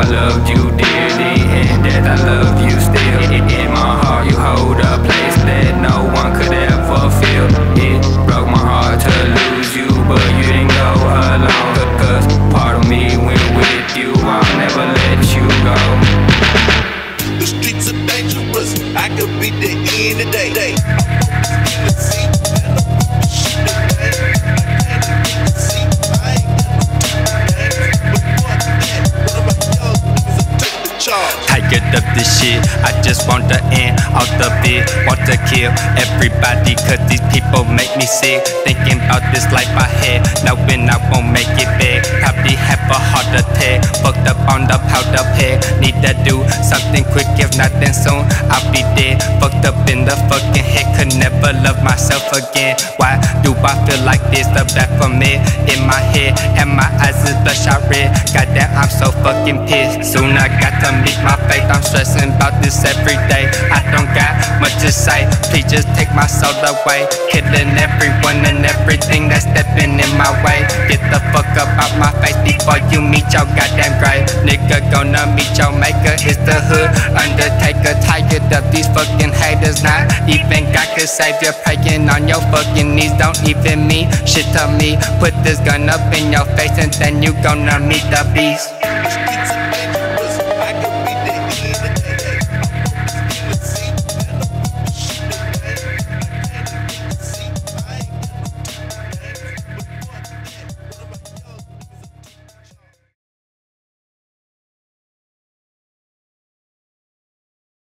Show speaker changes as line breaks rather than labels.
I loved you Of
this shit, I just want the end of the bit. Want to kill everybody, cause these people make me sick. Thinking about this life I had, knowing I won't make it big. Probably have a heart attack, fucked up on the powder peg. Need to do something quick, if not then soon I'll be dead. Fucked up in the fucking head, could never love myself again. Why do I feel like this? The back for me bloodshot red. Goddamn, I'm so fucking pissed. Soon I got to meet my fate. I'm stressing about this every day. I don't got much to say. Please just take my soul away. Killing everyone and everything that's stepping in my way. Get the fuck up out my before you meet your goddamn grave. Nigga gonna meet your maker. It's the hood undertaker. Tired of these fucking haters. Not even God could save you. Praying on your fucking knees. Don't even mean shit to me. Put this gun up in your face and then you gonna meet the beast.